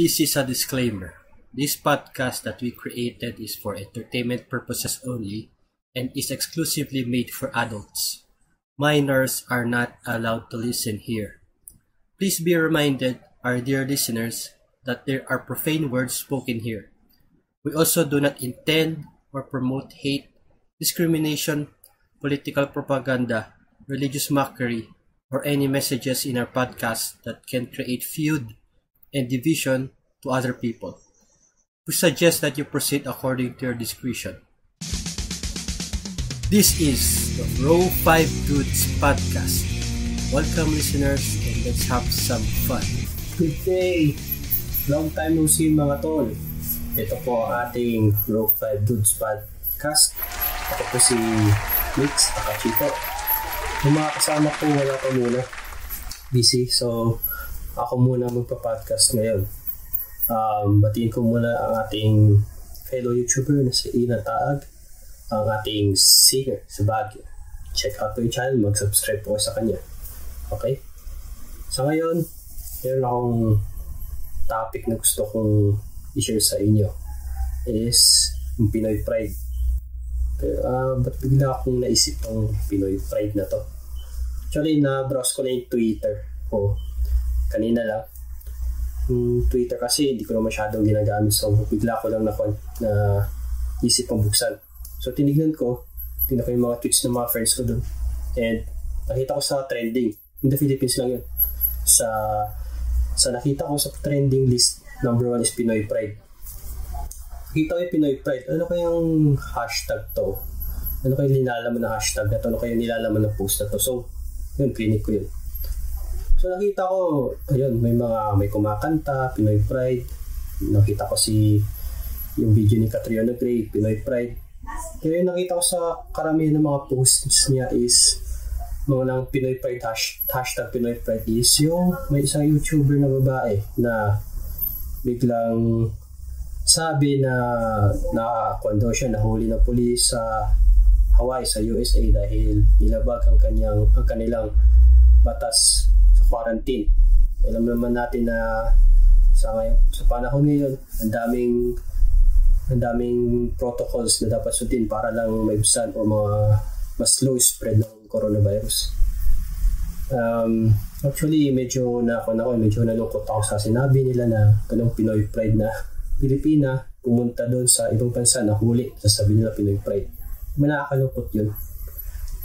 This is a disclaimer. This podcast that we created is for entertainment purposes only and is exclusively made for adults. Minors are not allowed to listen here. Please be reminded, our dear listeners, that there are profane words spoken here. We also do not intend or promote hate, discrimination, political propaganda, religious mockery, or any messages in our podcast that can create feud and division to other people. We suggest that you proceed according to your discretion. This is the Row 5 Dudes Podcast. Welcome listeners and let's have some fun. Good day! Long time no see mga tol. Ito po ang ating Row 5 Dudes Podcast. Ako po si Mix Akachito. Yung mga kasama ko wala pa muna. Busy. So, ako muna magpa-podcast ngayon. Um, batiin ko muna ang ating fellow YouTuber na si Ina Taag, ang ating singer sa Baguio. Check out po yung channel, mag-subscribe po sa kanya. Okay? So ngayon, meron akong topic na gusto kong i-share sa inyo is yung Pinoy Pride. Pero, uh, ba't bigla akong naisip ang Pinoy Pride na to? Actually, na-browse ko na yung Twitter ko kanina lang. Yung Twitter kasi hindi ko na masyadong ginagamit so bigla ko lang na, na isip ang buksan. So tinignan ko, tingnan ko yung mga tweets ng mga friends ko doon. And nakita ko sa trending. In the Philippines lang yun. Sa sa nakita ko sa trending list, number one is Pinoy Pride. Nakita ko yung Pinoy Pride. Ano kayang hashtag to? Ano kayang nilalaman ng hashtag na to? Ano kayang nilalaman ng post na to? So, yun, clinic ko yun. So nakita ko, ayun, may mga may kumakanta, Pinoy Pride. Nakita ko si yung video ni Catriona Gray, Pinoy Pride. Kaya yung nakita ko sa karamihan ng mga posts niya is mga ng Pinoy Pride hash, hashtag Pinoy Pride is yung may isang YouTuber na babae na biglang sabi na nakakuan daw siya nahuli ng pulis sa Hawaii sa USA dahil nilabag ang kanyang ang kanilang batas quarantine. Alam naman natin na sa ngayon, sa panahon ngayon, ang daming ang daming protocols na dapat sundin para lang maibsan o mga mas slow spread ng coronavirus. Um, actually, medyo na ako na ako, medyo nalungkot ako sa sinabi nila na ganong Pinoy Pride na Pilipina pumunta doon sa ibang bansa na huli, sasabi nila Pinoy Pride. May nakakalungkot yun.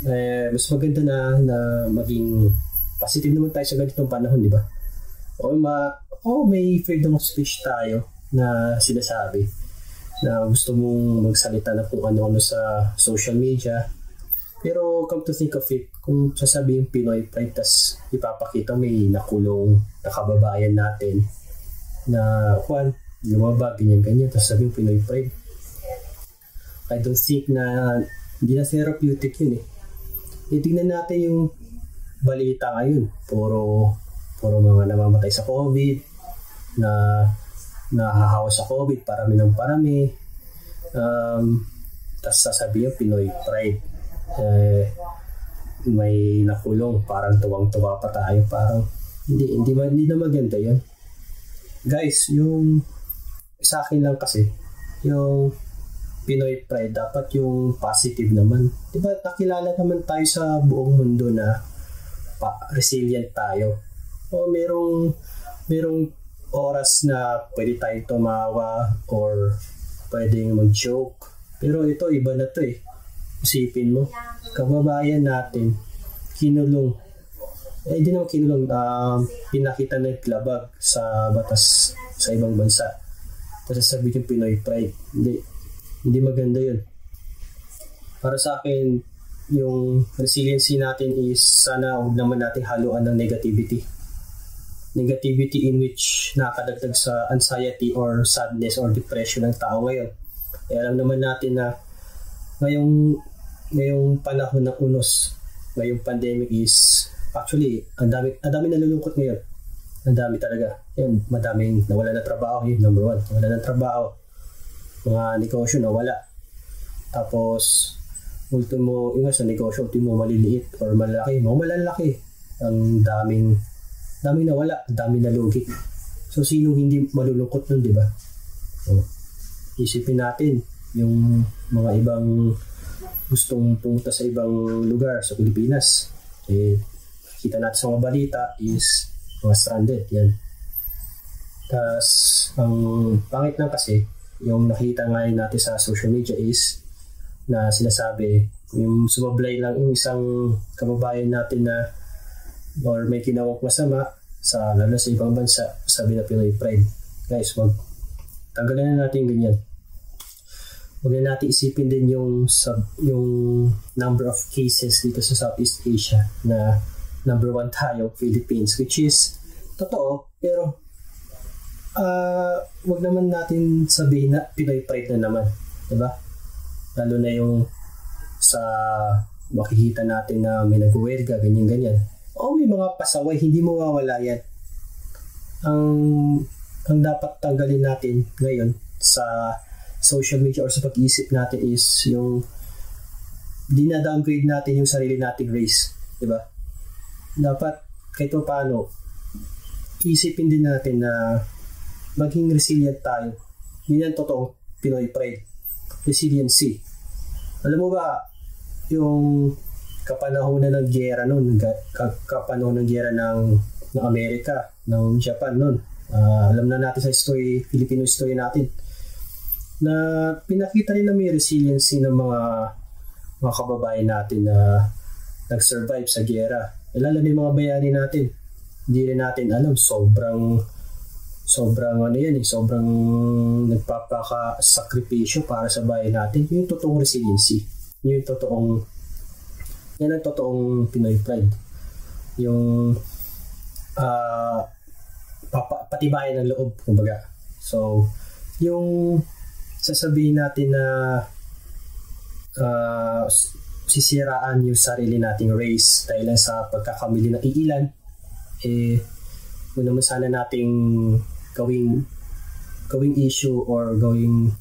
Eh, mas maganda na, na maging positive naman tayo sa ganitong panahon, di ba? O ma oh, may freedom of speech tayo na sinasabi na gusto mong magsalita na kung ano-ano sa social media. Pero come to think of it, kung sasabihin Pinoy Pride, tas ipapakita may nakulong na kababayan natin na kwan, lumabag, ganyan-ganyan, tas sabihin Pinoy Pride. I don't think na hindi na therapeutic yun eh. Itignan natin yung balita ngayon. Puro, puro mga namamatay sa COVID, na nahahawa sa COVID, parami ng parami. Um, Tapos sasabihin, Pinoy Pride. Eh, may nakulong, parang tuwang-tuwa pa tayo. Parang, hindi, hindi, hindi na maganda yun. Guys, yung sa akin lang kasi, yung Pinoy Pride, dapat yung positive naman. Diba, nakilala naman tayo sa buong mundo na pa, resilient tayo. O merong merong oras na pwede tayong tumawa or pwedeng mag-joke. Pero ito, iba na to eh. Isipin mo, kababayan natin, kinulong. Eh, hindi naman kinulong, uh, pinakita na labag sa batas sa ibang bansa. Tapos sabi yung Pinoy Pride. Hindi, hindi maganda yun. Para sa akin, yung resiliency natin is sana huwag naman natin haluan ng negativity. Negativity in which nakadagdag sa anxiety or sadness or depression ng tao ngayon. Eh, alam naman natin na ngayong, ngayong panahon ng unos, ngayong pandemic is actually, ang dami, ang dami nalulungkot ngayon. Ang dami talaga. Yan, madaming nawala na trabaho. Yun, number one. Nawala ng trabaho. Mga negosyo nawala. Tapos, ultimo, yung sa negosyo, ultimo maliliit or malaki, mga malalaki. Ang daming, daming nawala, daming nalugi. So, sino hindi malulungkot nun, di ba? So, isipin natin yung mga ibang gustong pumunta sa ibang lugar sa Pilipinas. Eh, kita natin sa mga balita is mga stranded, yan. Tapos, ang pangit lang kasi, yung nakita ngayon natin sa social media is na sinasabi, yung sumablay lang yung isang kababayan natin na or may kinawang masama sa lalo sa ibang bansa, sabi na Pinoy Pride. Guys, wag tanggalin na natin ganyan. Huwag na natin isipin din yung sub, yung number of cases dito sa Southeast Asia na number one tayo, Philippines, which is totoo, pero uh, wag naman natin sabihin na Pinoy pride na naman. Diba? Lalo na yung sa makikita natin na may nag-welga, ganyan-ganyan. O may mga pasaway, hindi mawawala yan. Ang, ang dapat tanggalin natin ngayon sa social media or sa pag-iisip natin is yung dina-downgrade natin yung sarili nating race. Diba? Dapat kahit paano isipin din natin na maging resilient tayo. Yun ang totoo Pinoy pride. Resiliency. Alam mo ba, yung kapanahonan ng gera noon, kapanahon ng gera ng, ng Amerika, ng Japan noon. Uh, alam na natin sa history, Filipino history natin, na pinakita rin na may resiliency ng mga mga kababayan natin na nag-survive sa gera. Lalo na yung mga bayani natin. Hindi rin natin alam, sobrang sobrang ano yan eh, sobrang nagpapaka-sakripisyo para sa bayan natin. Yung totoong resiliency. Yung totoong yan ang totoong Pinoy pride. Yung uh, papa, patibayan ng loob, kumbaga. So, yung sasabihin natin na uh, sisiraan yung sarili nating race dahil sa pagkakamili ng iilan, eh, kung naman sana nating gawing gawing issue or gawing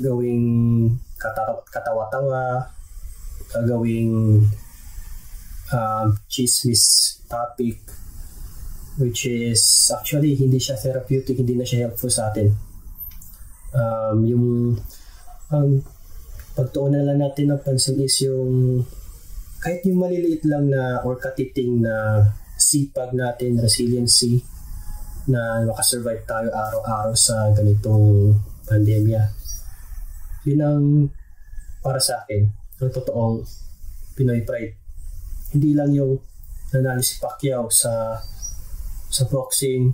gawing katawa-tawa gagawing uh, chismis topic which is actually hindi siya therapeutic, hindi na siya helpful sa atin. Um, yung ang pagtuunan lang natin ng pansin is yung kahit yung maliliit lang na or katiting na sipag natin, resiliency, na makasurvive tayo araw-araw sa ganitong pandemya. Yun ang para sa akin, ang totoong Pinoy pride. Hindi lang yung nanalo si Pacquiao sa sa boxing,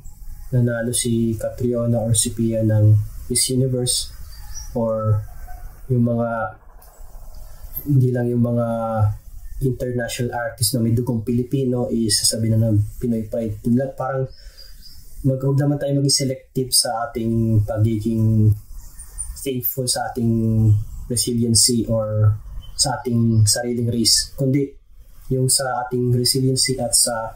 nanalo si Catriona or si Pia ng Miss Universe or yung mga hindi lang yung mga international artist na may dugong Pilipino is sasabi na ng Pinoy Pride. Parang mag naman tayo maging selective sa ating pagiging thankful sa ating resiliency or sa ating sariling race kundi yung sa ating resiliency at sa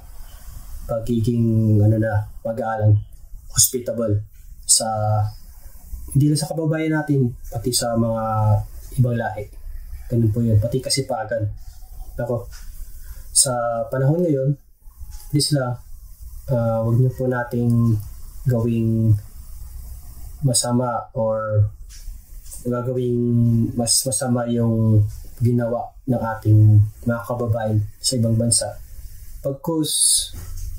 pagiging ano na pag-aalang hospitable sa hindi lang sa kababayan natin pati sa mga ibang lahi. Ganun po yun. Pati kasipagan. Ako sa panahon ngayon this lang uh, wag niyo po nating gawing masama or gagawing mas masama yung ginawa ng ating mga kababayan sa ibang bansa. Pagkus,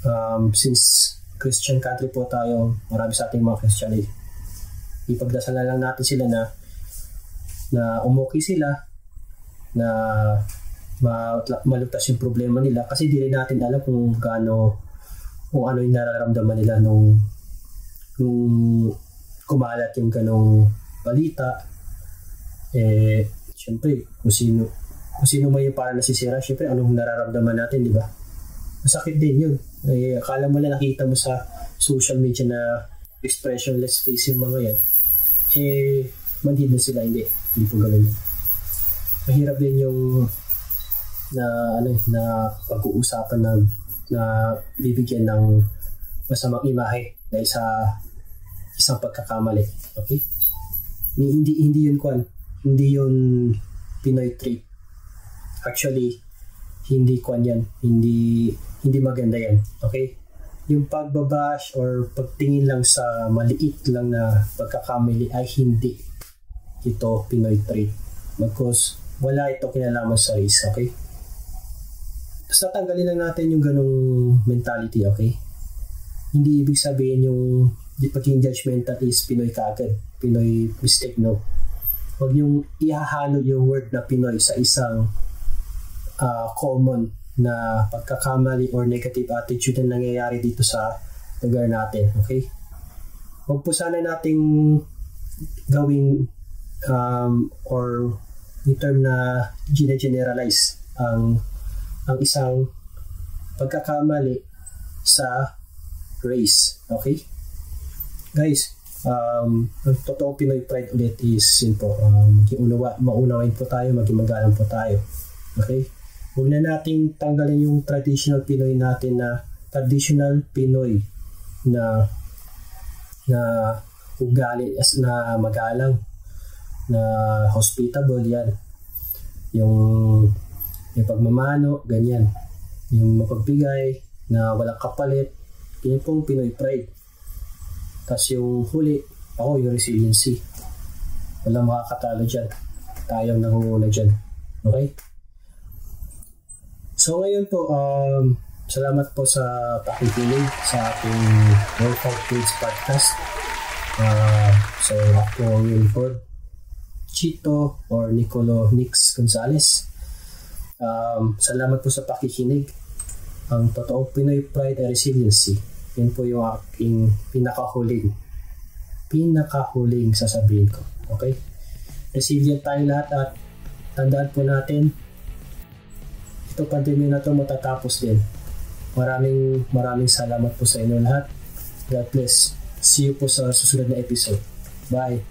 um, since Christian country po tayo, marami sa ating mga Christian, eh, ipagdasal na lang natin sila na na umuki sila na malugtas yung problema nila kasi di rin natin alam kung gaano kung ano yung nararamdaman nila nung nung kumalat yung ganong balita eh syempre kung sino kung sino may para nasisira syempre anong nararamdaman natin di ba? Masakit din yun. Eh, akala mo lang nakita mo sa social media na expressionless face yung mga yan. Eh manhid na sila hindi. Hindi po ganun. Mahirap din yung na ano na pag-uusapan na na bibigyan ng masamang imahe dahil sa isang pagkakamali. Okay? Hindi hindi yun kwan. Hindi yun Pinoy trait. Actually, hindi kwan yan. Hindi hindi maganda yan. Okay? yung pagbabash or pagtingin lang sa maliit lang na pagkakamali ay hindi ito Pinoy trait. Because wala ito kinalaman sa race, okay? Basta tanggalin lang natin yung ganong mentality, okay? Hindi ibig sabihin yung di pagiging judgmental is Pinoy kagad. Pinoy mistake, no? Huwag yung ihahalo yung word na Pinoy sa isang uh, common na pagkakamali or negative attitude na nangyayari dito sa lugar natin. Okay? Huwag po sana nating gawing um, or yung term na generalize ang ang isang pagkakamali sa race. Okay? Guys, um, ang totoong Pinoy pride ulit is simple. Um, maging unawa, maunawain po tayo, maging magalang po tayo. Okay? Huwag na nating tanggalin yung traditional Pinoy natin na traditional Pinoy na na ugali as na magalang na hospitable yan yung yung pagmamano ganyan. Yung mapagbigay na walang kapalit yun pong Pinoy pride. Tapos yung huli ako yung resiliency. Walang makakatalo dyan. Tayo nangunguna dyan. Okay? So ngayon po, um, salamat po sa pakikinig sa ating Workout Kids Podcast. Uh, so ako pod, Chito or Nicolo Nix Gonzalez. Um, salamat po sa pakikinig. Ang totoong Pinoy Pride and Resiliency. Yun po yung aking pinakahuling pinakahuling sasabihin ko. Okay? Resilient tayo lahat at tandaan po natin ito pandemya na to matatapos din. Maraming maraming salamat po sa inyo lahat. God bless. See you po sa susunod na episode. Bye.